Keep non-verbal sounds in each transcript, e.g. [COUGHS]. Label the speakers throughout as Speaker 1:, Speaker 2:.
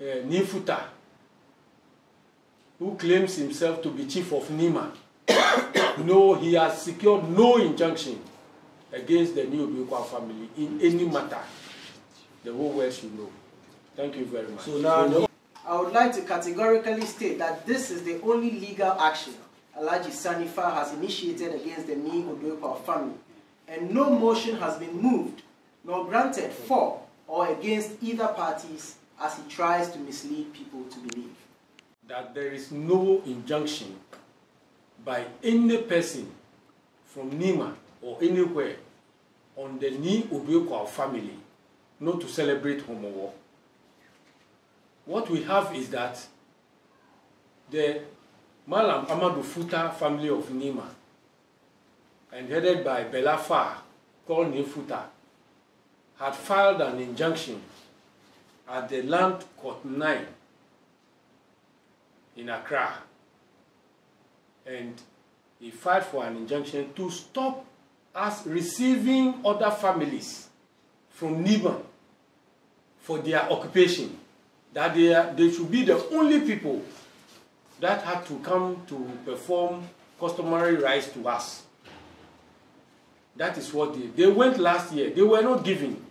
Speaker 1: uh, Nii Futa, who claims himself to be chief of Nima, [COUGHS] no, he has secured no injunction against the new Obiokwa family in any matter. The whole world should know. Thank you very much.
Speaker 2: So now,
Speaker 1: no,
Speaker 3: I would like to categorically state that this is the only legal action Alhaji Sanifa has initiated against the Nii Odoi Kwao family, and no motion has been moved nor granted for or against either parties as he tries to mislead people to believe.
Speaker 1: that there is no injunction by any person from Nima or anywhere on the Ni Obiokwa family not to celebrate Homowo. What we have is that the Malam Amadou Futa family of Nima and headed by Bella Far, called Nifuta, had filed an injunction at the Land Court 9 in Accra. And he filed for an injunction to stop us receiving other families from Nima for their occupation. That they, are, they should be the only people that had to come to perform customary rites to us. That is what they, they went last year. They were not giving.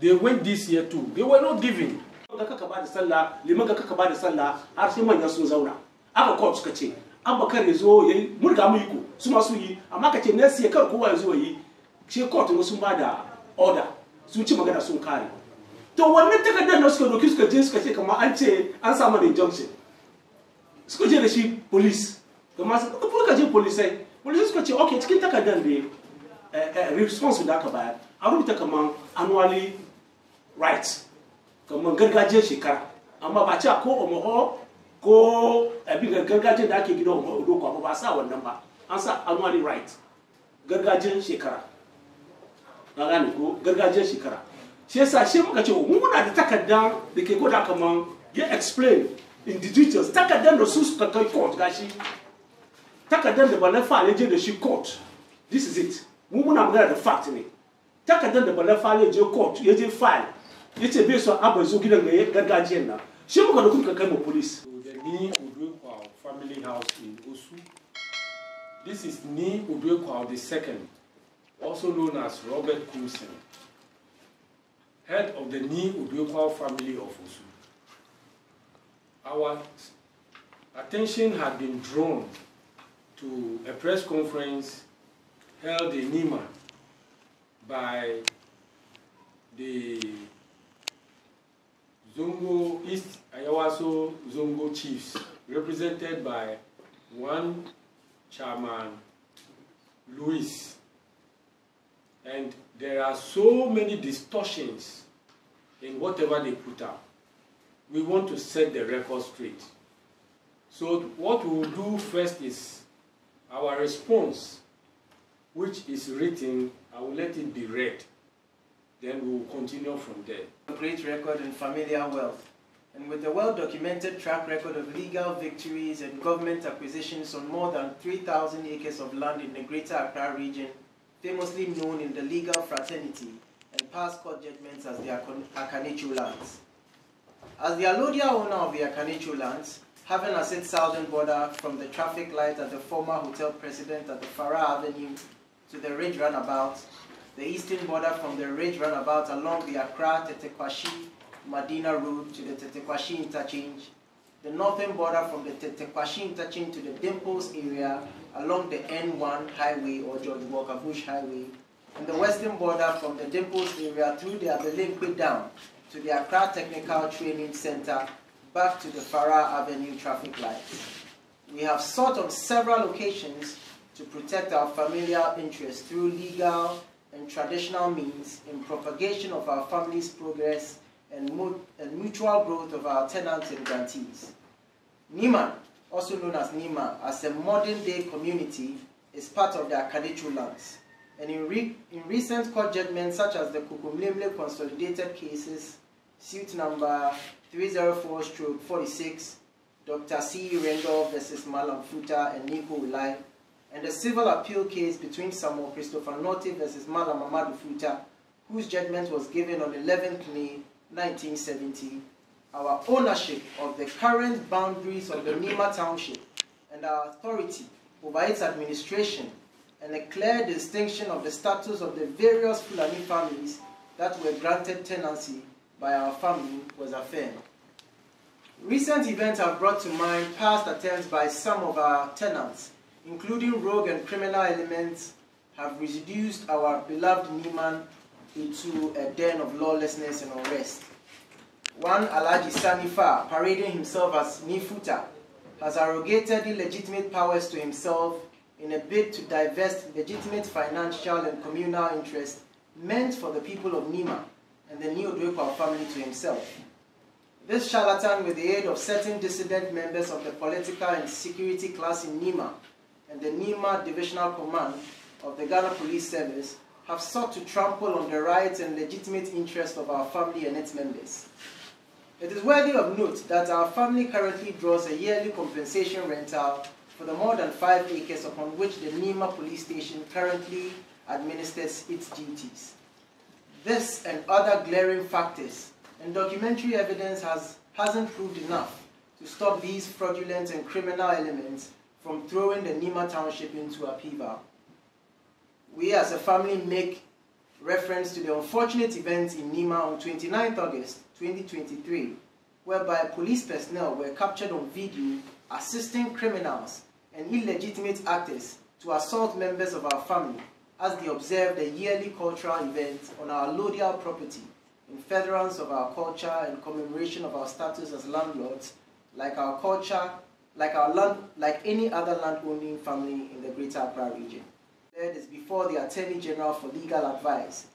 Speaker 1: They went this year too. They were not giving.
Speaker 2: kaka ba da sallah liman kaka ba da sallah har sai manyan sun zauna. Aka court suka ce abba kar ya zo ya yi mun ga mu yi ko su ma su yi. Amma ka ce kar kowa ya zo yi. Sai court ne sun ba order sun ci magana sun kare. To wannan takardar da suka doki suka je suka ce kamar an ce an samu da injunction. Suka je da shi police. Kamar suka je polisai polisai suka ce okay cikin takardar da response da bayar. Rubuta kamar annually rights kamar gargajiyar shekara. Amma ba ce ko omoho ko abin gargajiyar da ake gidan omoho doko ba ba sa wannan ba. An sa annually right. Gargajiyar shekara. Na gane ko? Gargajiyar shekara. Shi yasa shi muka ce mu muna da takarda da ke gwada kamar ya explain in the details. Takardar da su suka kai court gashi. Takardar da ba na fale je da shi court. This is it. Mu muna magana da fact ne. Takardar da ba na fale je court ya je file. Ya bai son abin zo gidan ga gargajiyar nan shi muka da kuka kai mu police
Speaker 1: the Ni Udwekwao family house in Osu. This is Ni Udwekwao II, also known as Robert Coulson, head of the Ni Udwekwao family of Osu. Our attention had been drawn to a press conference held in Nima by the Zongo East Ayawaso Zongo chiefs, represented by one chairman, Louis. And there are so many distortions in whatever they put out. We want to set the record straight. So what we will do first is our response, which is written, I will let it be read. Then we will continue from there.
Speaker 3: A great record in familiar wealth, and with a well-documented track record of legal victories and government acquisitions on more than 3,000 acres of land in the Greater Accra region, famously known in the legal fraternity and past court judgments as the Akanichu lands. As the allodial owner of the Akanichu lands, having a 6,000 border from the traffic light at the former hotel president at the Farrar Avenue to the Ridge Runabout, the eastern border from the Ridge Runabout along the Accra Tetekwashi Madina Road to the Tetteh Quashie interchange, the northern border from the Tetteh Quashie interchange to the Dimples area along the N1 highway or George Walker Bush highway, and the western border from the Dimples area through the Abelemkpe Dam to the Accra Technical Training Center back to the Farrar Avenue traffic lights. We have sought on several occasions to protect our familial interests through legal and traditional means in propagation of our family's progress and, mu- and mutual growth of our tenants and grantees. Nima, also known as Nima, as a modern day community, is part of the Akadichu lands. And in, re- in recent court judgments, such as the Kokomlemle consolidated cases, suit number 304 46, Dr. C. Reindorf versus Malam Futa and Nikoi Olai, and the civil appeal case between Samuel Christopher Nortey versus Malam Amadou Futa, whose judgment was given on 11th May 1970, our ownership of the current boundaries of the Nima Township and our authority over its administration and a clear distinction of the status of the various Fulani families that were granted tenancy by our family was affirmed. Recent events have brought to mind past attempts by some of our tenants, including rogue and criminal elements, have reduced our beloved Niman into a den of lawlessness and unrest. One Alhaji Sanifa, parading himself as Nii Futa, has arrogated illegitimate powers to himself in a bid to divest legitimate financial and communal interests meant for the people of Nima and the Nii Odoi Kwao family to himself. This charlatan, with the aid of certain dissident members of the political and security class in Nima and the Nima Divisional Command of the Ghana Police Service, have sought to trample on the rights and legitimate interests of our family and its members. It is worthy of note that our family currently draws a yearly compensation rental for the more than five acres upon which the Nima police station currently administers its duties. This and other glaring factors and documentary evidence has, hasn't proved enough to stop these fraudulent and criminal elements from throwing the Nima township into upheaval. We as a family make reference to the unfortunate events in Nima on 29 August 2023, whereby police personnel were captured on video assisting criminals and illegitimate actors to assault members of our family as they observed a yearly cultural event on our Lodial property in furtherance of our culture and commemoration of our status as landlords, like our culture, like our land, like any other land-owning family in the Greater Accra region. That is before the Attorney General for legal advice,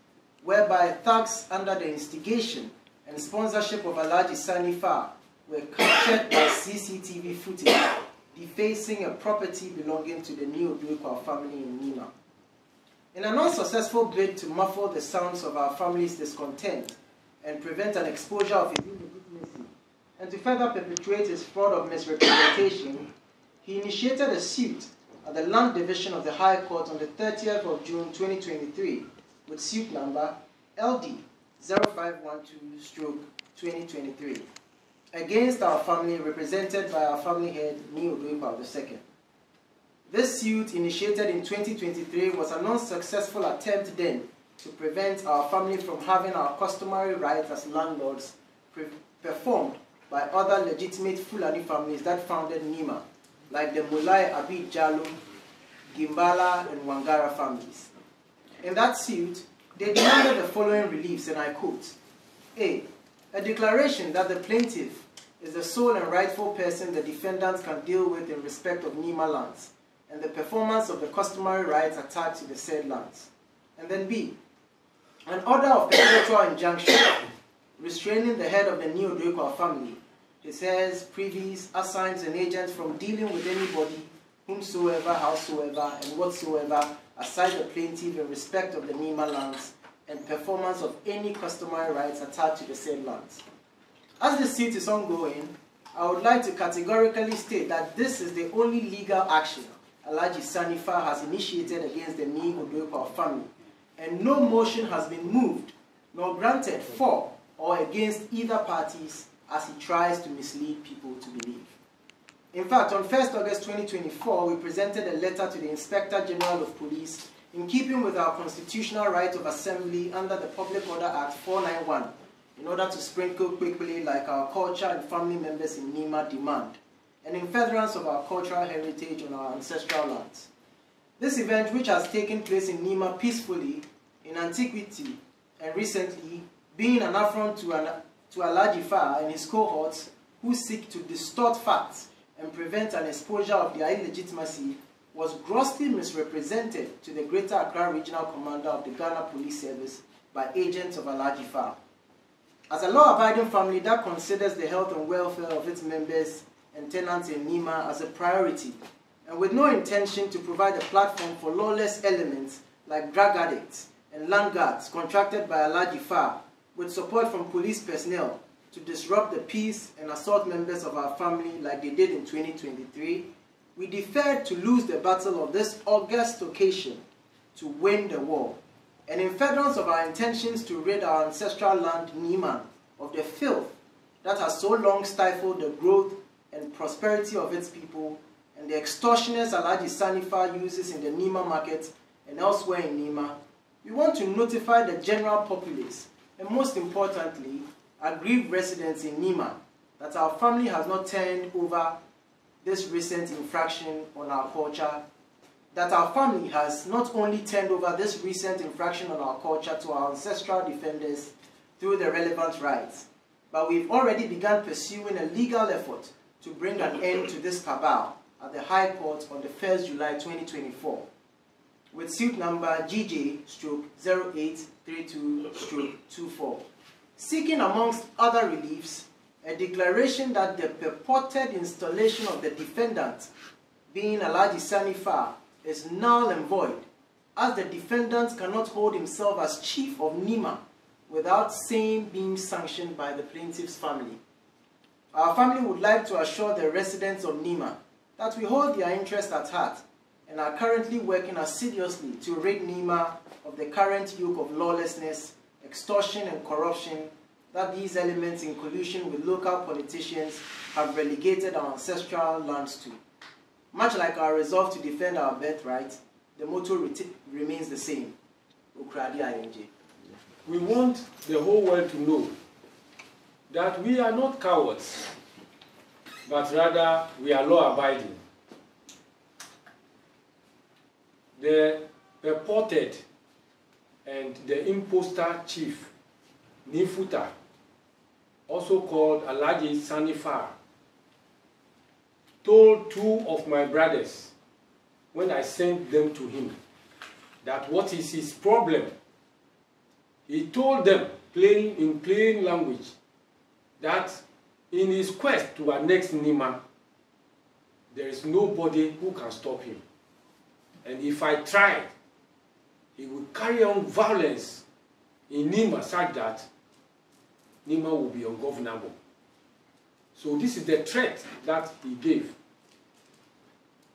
Speaker 3: whereby thugs under the instigation and sponsorship of Alhaji Sanifa were captured by CCTV footage defacing a property belonging to the Nii Odoi Kwao family in Nima. In an unsuccessful bid to muffle the sounds of our family's discontent and prevent an exposure of his illegitimacy, and to further perpetuate his fraud of misrepresentation, he initiated a suit at the Land Division of the High Court on the 30th of June 2023 with suit number LD 0512-2023 against our family represented by our family head Nii Odoi Kwao II. This suit initiated in 2023 was an unsuccessful attempt then to prevent our family from having our customary rights as landlords performed by other legitimate Fulani families that founded Nima, like the Mulai Abid Jalo, Gimbala, and Wangara families. In that suit, they demanded the following reliefs, and I quote, A. A declaration that the plaintiff is the sole and rightful person the defendants can deal with in respect of Nima lands and the performance of the customary rights attached to the said lands. And then B, an order of [COUGHS] perpetual injunction restraining the head of the Nii Odoi Kwao family, He says, privies, assigns, and agents from dealing with anybody, whomsoever, howsoever, and whatsoever, aside the plaintiff in respect of the Nima lands and performance of any customary rights attached to the said lands. As the suit is ongoing, I would like to categorically state that this is the only legal action Alhaji Sanifa has initiated against the Nii Odoi Kwao family, and no motion has been moved nor granted for or against either parties as he tries to mislead people to believe. In fact, on 1st August 2024, we presented a letter to the Inspector General of Police in keeping with our constitutional right of assembly under the Public Order Act 491 in order to sprinkle quickly like our culture and family members in Nima demand, and in furtherance of our cultural heritage on our ancestral lands. This event, which has taken place in Nima peacefully in antiquity and recently, being an affront to, an, to and his cohorts who seek to distort facts and prevent an exposure of their illegitimacy, was grossly misrepresented to the Greater Accra Regional Commander of the Ghana Police Service by agents of Alajifa. As a law-abiding family that considers the health and welfare of its members and tenants in Nima as a priority, and with no intention to provide a platform for lawless elements like drug addicts and land guards contracted by Alaji Fa, with support from police personnel to disrupt the peace and assault members of our family like they did in 2023, we deferred to lose the battle of this august occasion to win the war. And in furtherance of our intentions to rid our ancestral land, Nima, of the filth that has so long stifled the growth and prosperity of its people and the extortioners Alhaji Sanifa uses in the Nima market and elsewhere in Nima, we want to notify the general populace and most importantly, aggrieved residents in Nima that our family has not turned over this recent infraction on our culture, that our family has not only turned over this recent infraction on our culture to our ancestral defenders through the relevant rights, but we've already begun pursuing a legal effort to bring an end to this cabal at the High Court on the 1st July 2024 with suit number GJ stroke 0832 stroke 24, seeking amongst other reliefs a declaration that the purported installation of the defendant, being Alhaji Sanifa, is null and void, as the defendant cannot hold himself as chief of Nima without same being sanctioned by the plaintiff's family. Our family would like to assure the residents of Nima that we hold their interest at heart and are currently working assiduously to rid Nima of the current yoke of lawlessness, extortion and corruption that these elements in collusion with local politicians have relegated our ancestral lands to. Much like our resolve to defend our birthright, the motto remains the same, Ukradi.
Speaker 1: We want the whole world to know that we are not cowards, but rather we are law-abiding. The purported and the impostor chief, Nii Futa, also called Alhaji Sanifar, told two of my brothers when I sent them to him that what is his problem. He told them plain, in plain language that in his quest to annex Nima, there is nobody who can stop him. And if I tried, he would carry on violence in Nima such that Nima will be ungovernable. So this is the threat that he gave.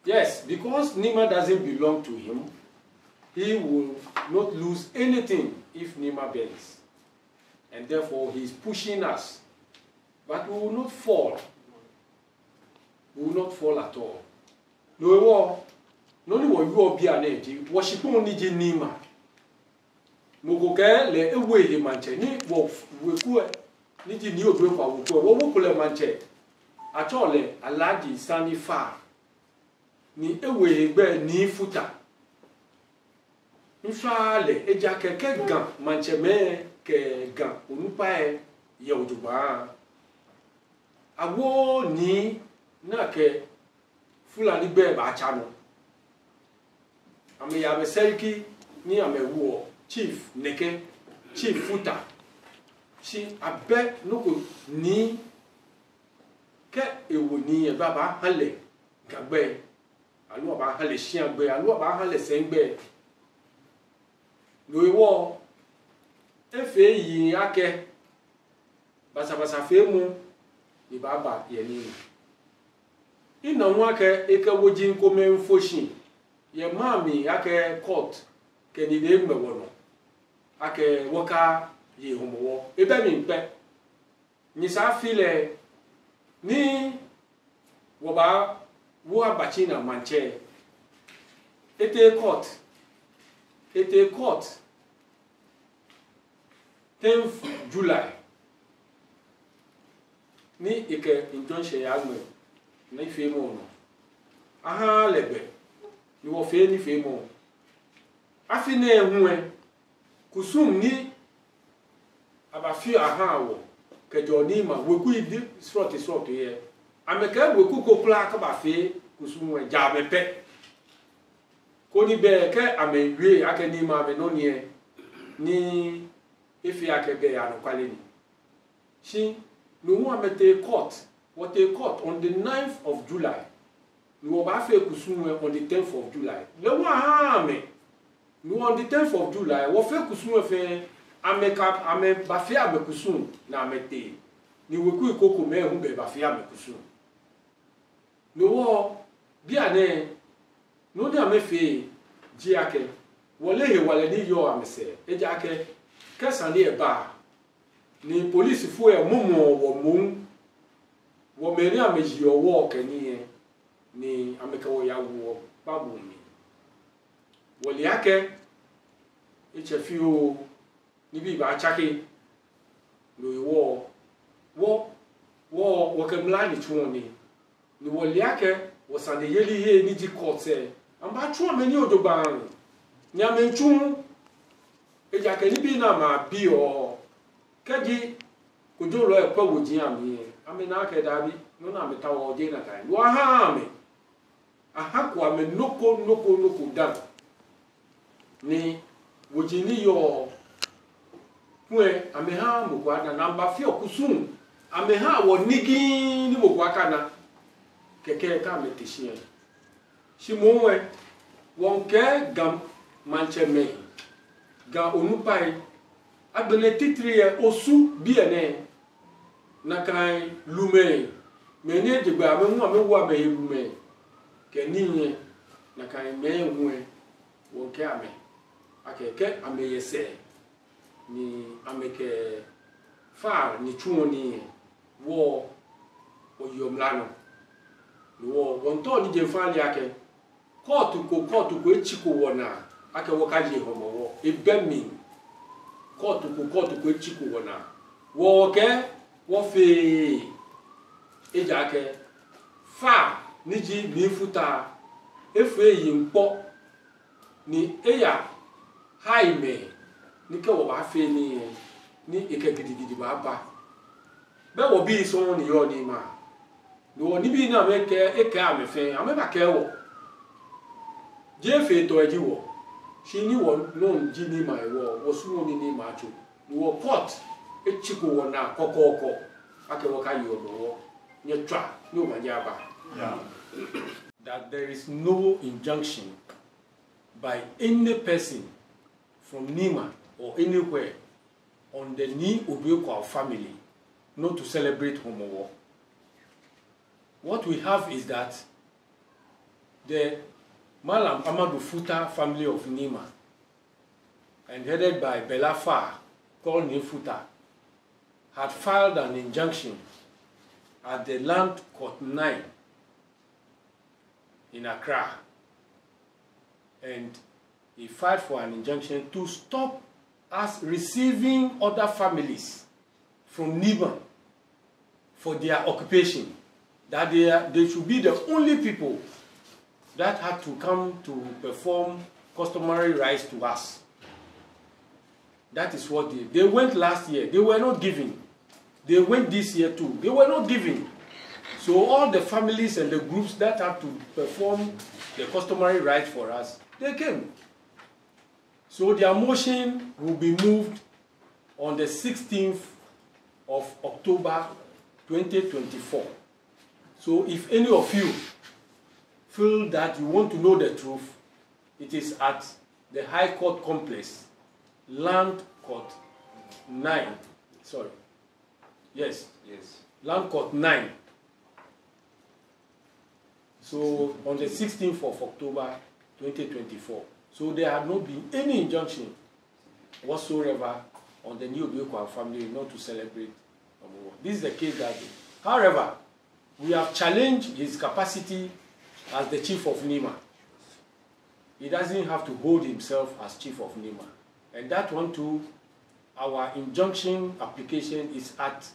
Speaker 1: Yes, because Nima doesn't belong to him, he will not lose anything if Nima bends. And therefore he is pushing us. But we will not fall. We will not fall at all. No war. na ɔne wɔ wi ɔbea na agye wɔhyepɔn no gye nim a mokokɛɛ lɛ ewu ehe mankyɛ ne wɔ wekuɛ ne gye ni odue kwa wekuɛ wɔwɔ kulɛ mankyɛ atsɔ lɛ alagye sani fa. Ni ewu ehe gbɛ ni futa nfa lɛ edza kɛkɛ gan mankyɛ mɛ kɛ gan onupa yɛ e, yɛ odugbaa awo ni na kɛ fulani gbɛ ba atsa no. Ame yabe seriki ni ame wo chief neke chief futa si abe noko ni ke ewo ni ebe aba hã le gagbe alo aba hã le siagbe alo aba hã le sengbe lóyewɔ efe yi akɛ basabasa fe mu iba ba ina ŋu akɛ eke wodzi nkome nfoshi ye mami ake court. Ke ni de mmewono ake woka ye humowo ebe mi mpe nyi sa file ni woba wo abachi na manche? Ete court. Ete court. 10th July. Ni ike injonshe ya agbe na ife ime aha lebe. iwọ fee ni fee mọ afi na ehunɛ kusum ni abafi aha wɔ kɛjɔ ni ma weku yi di srɔti srɔti yɛ amekɛ weku ko kura kaba fee kusum wɛ dza bɛ pɛ koni bɛ kɛ ame wie akɛ ni ma mɛ nɔniɛ ni efi akɛ bɛ anukwale ni. Si nuhu amete court. Wɔte court on the ninth of july mewɔ b'afɛku sunwɛ on the tenth of july. Le wo hã ni mewɔ on the tenth of july wɔfɛku sunwɛ fɛ ameka ame bafɛ amekusun na amete ni wekui koko mɛ ehu bɛ bafɛ amekusun mewɔ bia ne no de ame fɛ dzi akɛ wɔle he wɔle ni yɔ amesɛ edze akɛ kɛsan ne ɛba ni polisifoɔ yɛ mɔmɔ wɔ mɔnu wɔmɛ ne amedzi yɔ wɔ kɛni yɛ. Ni ame ke wɔ ya wɔ babu mi wɔli akɛ etsɛ fi o níbi ìbá tsake lòye wɔ wɔ wɔ wɔkɛmla ni tún wɔn ni ni wɔli akɛ wɔsàn de yeli ye ni di kɔtɛ amba tún ame ni o do gbaan ni ame tún edza kɛ náà ma bi ɔ kɛdi kojú lɔ ɛkpɛ wò dzi ami ame kɛ dabi nuna ame ta na ka yi wɔ hã aha kwa ame noko noko noko dam. Ni wòdzini yɔ kue ameha moko anana amba fiɔ kusum ameha wɔ nigi ni moko akana kɛkɛ ka ame tesiɛ simowoɛ wɔn kɛ gam mantsɛmɛ ga onupae agbɛnɛ titiri yɛ osu biɛnɛ nakae lume. Mɛ ne dzegbe ame ŋu ame wu ame lume. nke na ka anyị mee nwe ame akeke ameyese ni ameke far ni chuo ni wo oyomlano wo wonto ni je fali ake kóòtù kò kóòtù kò echi kò ake wo kaji homo wo ebe mi. Kóòtù kò kóòtù kò echi wo ke wo fe eja far mi futa efe yi ŋkpɔ ni eya ha yi mɛ ni kɛ wɔ ba fe ni ni eke gidigidi ba ba. Bɛ wɔ bi sɔn ni yɔ ni ma. Wɔ nibi na mɛ kɛ eke ame fɛ ame ba kɛ wɔ dze fe tɔ ɛdzi wɔ si ni wɔ non dzi ni ma wɔ wɔ sumo ni ni ma tso wɔ pɔt etsi ko wɔ na kɔkɔɔkɔ ake wɔ ka yi wɔ nye tsua ni o ma nye aba. That there is no injunction by any person from Nima or anywhere on the Ni Obiekwa family not to celebrate Homowo. What we have is that the Malam Amadou Futa family of Nima and headed by Bella Far, called Nifuta, had filed an injunction at the Land Court 9 in Accra. And he filed for an injunction to stop us receiving other families from Nima for their occupation. That they, are, they should be the only people that had to come to perform customary rites to us. That is what they, they went last year. They were not giving. They went this year too. They were not giving. So all the families and the groups that had to perform the customary rites for us, they came. So their motion will be moved on the 16th of October 2024. So if any of you feel that you want to know the truth, it is at the High Court Complex, Land Court 9. Sorry. Yes,
Speaker 2: Yes.
Speaker 1: Land Court 9. So on the 16th of October 2024. So there had not been any injunction whatsoever on the new Obiekwa family not to celebrate Omowo. This is the case that. However, we have challenged his capacity as the chief of Nima. He doesn't have to hold himself as chief of Nima. And that one too, our injunction application is at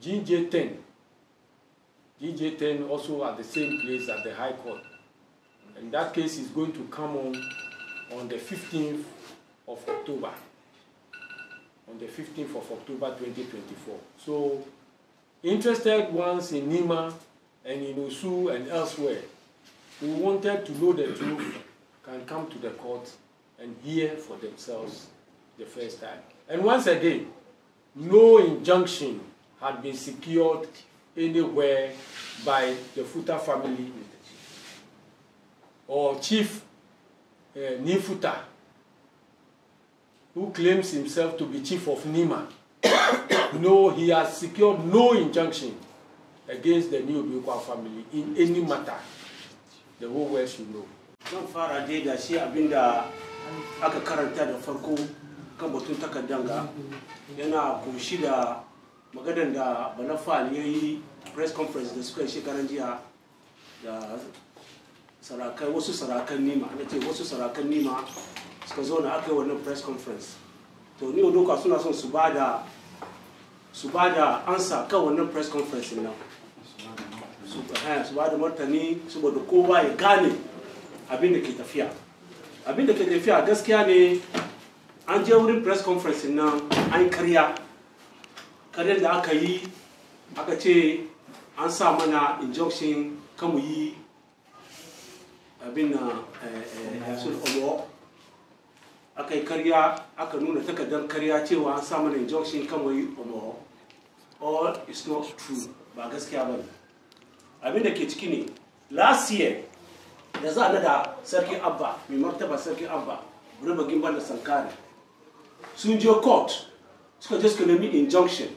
Speaker 1: GJ10. GJ10 also at the same place at the High Court. And that case is going to come on on the 15th of October. On the 15th of October 2024. So, interested ones in Nima and in Osu and elsewhere who wanted to know the truth can come to the court and hear for themselves the first time. And once again, no injunction had been secured anywhere by the Futa family or Chief uh, Nifuta, who claims himself to be Chief of Nima. [COUGHS] no, he has secured no injunction against the new Obiekwa family in any matter. The whole world should know.
Speaker 2: Zan fara dai da shi abinda aka karanta da farko kan batun takardar ga yana kunshi da maganar da Balafal ya yi press conference da suka yi shekaran jiya da sarakai wasu sarakan nima na ce wasu sarakan nima suka zo na aka yi wannan press conference. To ni odoka suna son su ba da su ba da ansa kan wannan press conference nan. Su eh, su ba da martani saboda kowa ya gane abin da ke tafiya. Abin da ke tafiya gaskiya ne an je wurin press conference nan an karya. Karyar da aka yi aka ce an sa mana injunction kan mu yi abin na sun omo aka yi karya aka nuna takardar karya cewa an sa mana injunction kan mu yi omo all is not true ba gaskiya ba ne. Abin da ke ciki ne last year da za a nada sarki abba mai martaba sarki abba burba gimban da sankari sun je court suka je suka nemi injunction.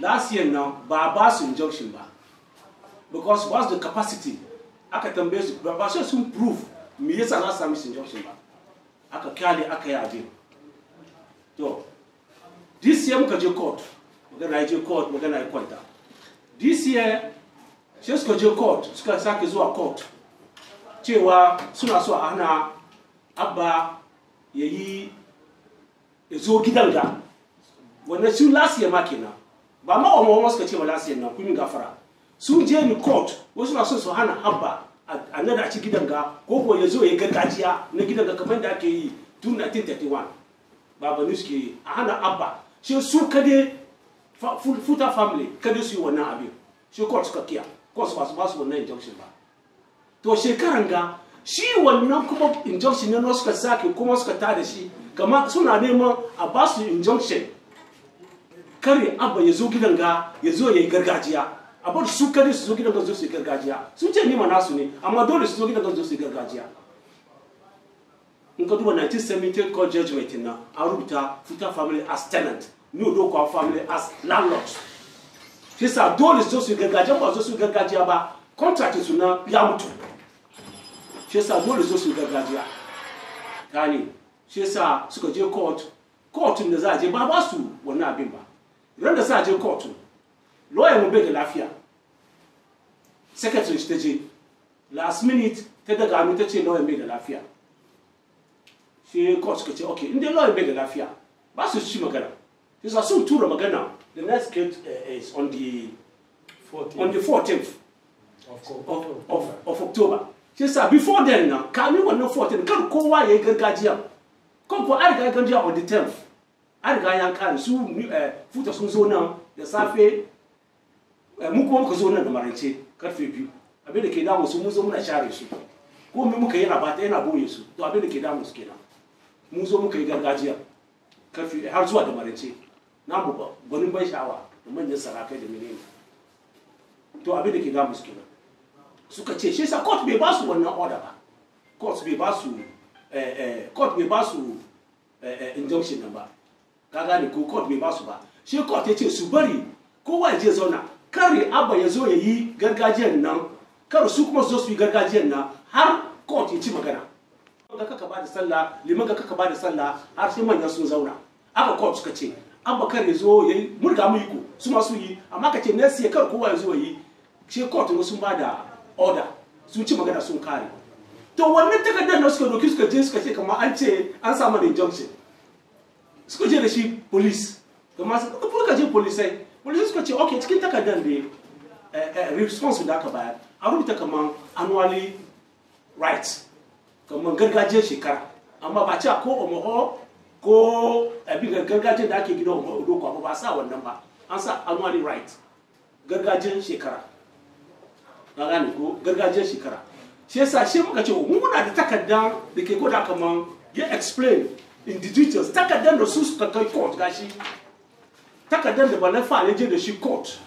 Speaker 2: Last year now ba ba su injunction ba. Because su da capacity? Aka tambaye su ba sai sun prove me yasa su sami injunction ba. Aka ƙyale aka yi abin. To this year muka je court. Magana ya je court magana ya kwanta. This year sai suka je court suka sake zuwa court. Cewa suna so a hana abba ya yi ya zo gidan ga. Wannan sun lasiya ma kenan. Ba ma wa mawa suka ce ma lasiya nan kun gafara. Sun je ni court wasu na so su hana abba a nada a ci gidan ga ko ko ya zo ya gargajiya na gidan ga kamar da ake yi tun 1931 babanu suke yi a hana abba shi su kade futa family kade su yi wannan abin. Shi court suka kiya court ba su ba su wannan injunction ba. To shekaran ga shi wannan kuma injunction ne suka sake kuma suka tada shi kama suna neman a ba su injunction kare abba ya zo gidan ga ya zo ya yi gargajiya. A bar su kare su zo gidan ga su yi gargajiya. Sun ce nima nasu ne amma dole su zo gidan ga su yi gargajiya. In ka duba 1978 court judgment na an rubuta futa family as tenant ni odokwa family as landlords shi sa dole su zo su yi gargajiya ba su yi gargajiya ba contract su na ya mutu. Shi sa dole su zo su yi gargajiya. Gane shi yasa suka je court court da za a je ba ba su wannan abin ba. Ran da za a je court. Lawyer mu bai da lafiya secretary ta je last minute ta daga hannu ta ce lawyer bai da lafiya shi court suka ce okay in dai lawyer bai da lafiya ba su ci magana. Shi sa sun tura magana. The next case uh, is on the
Speaker 1: 14
Speaker 2: on the 14th
Speaker 1: of,
Speaker 2: of, of, of October. Shi sa before then na kamin wannan 14 kar kowa ya yi gargajiya. Kan ko an riga ya gargajiya on the 10th. An riga ya kare su eh, futa sun zo nan da safe eh, mu kuma muka zo nan da maraice ƙarfe biyu. Abin da ke damu su mun zo muna share su. Ko mu muka yana bata yana ɓoye su. To abin da ke damu su kenan. Mun zo muka yi gargajiya ƙarfe har zuwa da maraice. Na mu gwanin ban sha'awa da manyan sarakai da menene. To abin da ke damu su kenan. suka ce shi sa court bai ba su wannan order ba court bai ba su eh, eh, court bai ba su eh, eh, injunction nan ba ka gane ko court bai ba su ba. Shi court ya ce su bari kowa je zauna. Kare abba ya zo ya yi gargajiyar nan. Kar su kuma su zo su yi gargajiyar nan har court ya ci magana. Ga kaka ba da sallah liman ga kaka ba da sallah har sai manyan sun zauna. Aka court suka ce. Abba kar ya zo ya yi murga mu yi ko su ma su yi. Amma ka ce nesi ya kar kowa ya zo ya yi. Shi court ne sun ba da order sun ci magana sun kare. To wannan takardar da suka doki suka je suka ce kamar an ce an samu injunction. Suka je da shi police. Kamar su kuka je polisai police suka ce ok cikin takardar da response da aka bayar a rubuta kamar annually rights. Kamar gargajiyar shekara amma ba ce ko omoho ko abin gargajiyar da ake gina omoho ko ba sa wannan ba an sa annually right gargajiyar shekara ka gane ko gargajiyar shekara shi yasa shi muka ce mu muna da takarda da ke gwada kaman ya explain in the details takardar da su suka kai court gashi. Takardar da balafa ne je da shi court.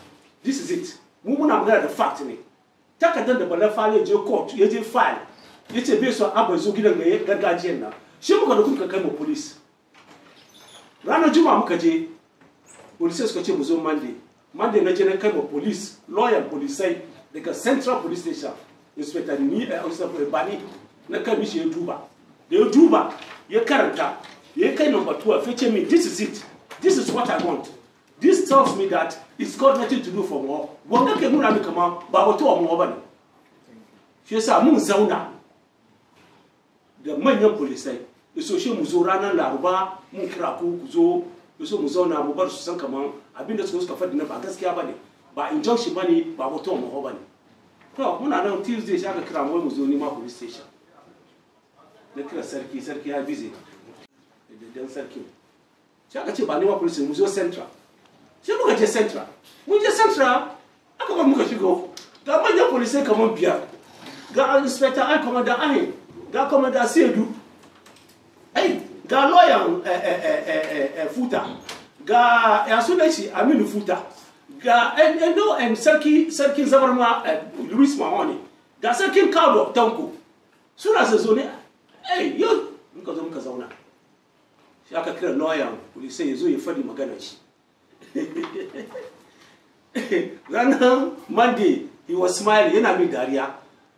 Speaker 2: This is it. Mu muna magana da fact ne takardar da balafa ne je court ya je file. Ya ce bai so abin zo gidan ga gargajiyar nan shi muka da kuka kai mu police. Ranar juma'a muka je police suka ce mu zo monday monday na je na kai mu police lawyer polisai daga central police station. Inspector ni a inspector bani na kai mishi ya duba. Da ya duba ya karanta ya kai number 12 ya ce min this is it. This is what i want. This tells me that it's got nothing to do for mu wanga ke nuna min kama ba wato wa mu ba ne. Shi yasa mun zauna da manyan polisai. Da so mu zo ranar laruba mun kira ku ku zo. Da so mu zauna mu bar su san kaman abin da suka suka faɗi na ba gaskiya ba ne ba injunction ba ne ba wato mu ba ne. To muna nan tuesday shi aka kira mu zo nima police station. Na kira sarki sarki ya bize da dan sarki shi aka ce ba nima police mu zo central. Shi muka je central? Mun je central. Aka ba muka shigo ga manyan polisai kamar biyar ga inspector ai commander ahin ga commander sedu ai ga lawyer eh, eh, eh, futa. Ga ya sunan shi aminu futa. Ga and sarki sarkin zabarma eh, louis mahoni ga sarkin kado tanko. Suna zazzo ai yau muka zo muka zauna. Shi aka kira lawyer polisai ya zo ya faɗi maganar shi. [LAUGHS] Ranar monday he was smiling yana min dariya.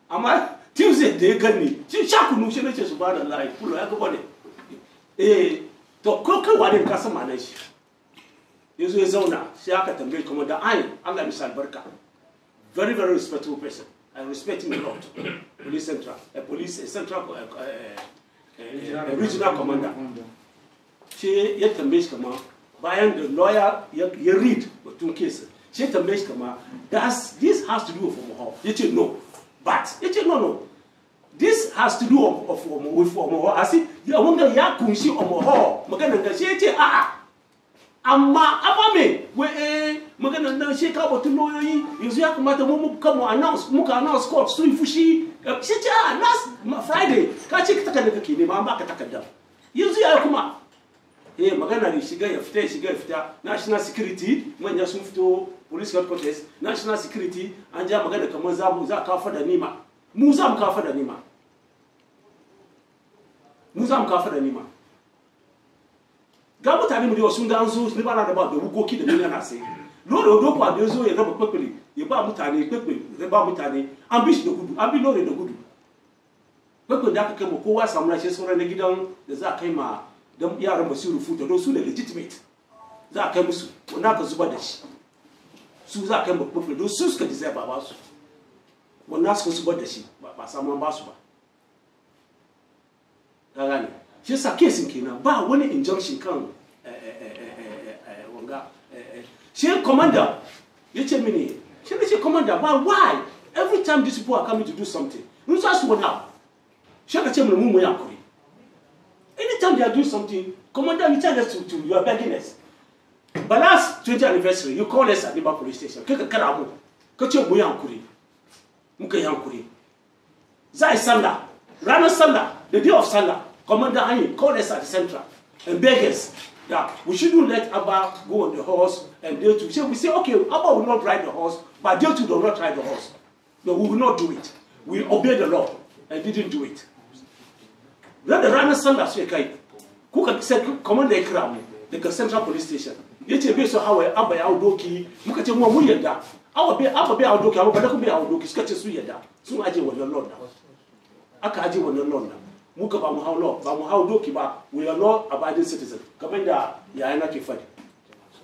Speaker 2: Amma tuesday da ya gani shi sha kunu shi nace su ba da layi kulo ya gaba ne. Eh to ko kai wani ka san ma'anar shi? Ya zo ya zauna sai aka tambaye kuma da ayin allah misal barka very very respectable person. I respect him a lot. Police central. A police a central uh, uh, uh, regional commander. Ce ya tambaye shi kama. Bayan da lawyer ya read batun case. Ce tambaye shi kama. Does this has to do with omoho ya ce no. But ya ce no no. This has to do of, of, with omoho asi ya wanga ya kunshi omoho maganan ga shi ya ce a'a amma amma me? We eh maganan nan shi ka batun lauyoyi yanzu ya kamata mu muka mu announce muka announce court sun fushi. Eh, shi ce a last ma- friday ka ce ka takarda kake nema an baka takarda. Yanzu ya kuma eh magana ne shiga ya fita shiga ya fita. National security manya sun fito police headquarters national security an ja magana kamar za mu za ka fada nima. Mu za mu ka fada nima. Mu za mu ka fada nima. Ga mutane mu da sun ga an zo ni ba da ba da wukoki da duniya na sai lori odo kwa da zo ya raba kpekpele ya ba mutane kpekpe ya ba mutane. An bi shi da gudu an bi lori da gudu. Kpekpe da aka kai ma kowa samu na shi sauran na gidan da za a kai ma don yaran ba su rufuta don su ne legitimate. Za a kai musu wani aka zuba da shi. Su za a kai ma kpekpe don su suka deserve ba su. Wani suka zubar da shi ba ba samu ba su ba. Ka gane? Shi yasa kesin kenan. Ba wani injunction kan eh, eh, eh, wanga shi commander ya ce mini shi ne shi commander ba why? Every time these people are coming to do something in sa su wani abu shi aka ce mu mu yi hakuri. Anytime they are doing something commander you tell us to, to you are begging us. But last 20th anniversary you call us at Liba police station. Kai ka kara mu. Ka ce mu yi hankuri muka yi hankuri za a yi sallah. Ranar sallah the day of sallah Commander Ayin call us at the central and beg us that we shouldn't let Abba go on the horse and they too. So we say, okay, Abba will not ride the horse, but they too do not ride the horse. No, we will not do it. We obey the law and didn't do it. Then the runner stand as we can. Who can say, command the central police station? Yet, based on how eh, Abba eh, Audoki, look at your mom, we are that. Abba be Abba be Audoki, Abba be Audoki, sketches we are that. So I did what you're not. I can't do what you're not. Muka ba mu hau law ba mu hau doki ba. We are law abiding citizen. Kamar da yayin ake faɗi.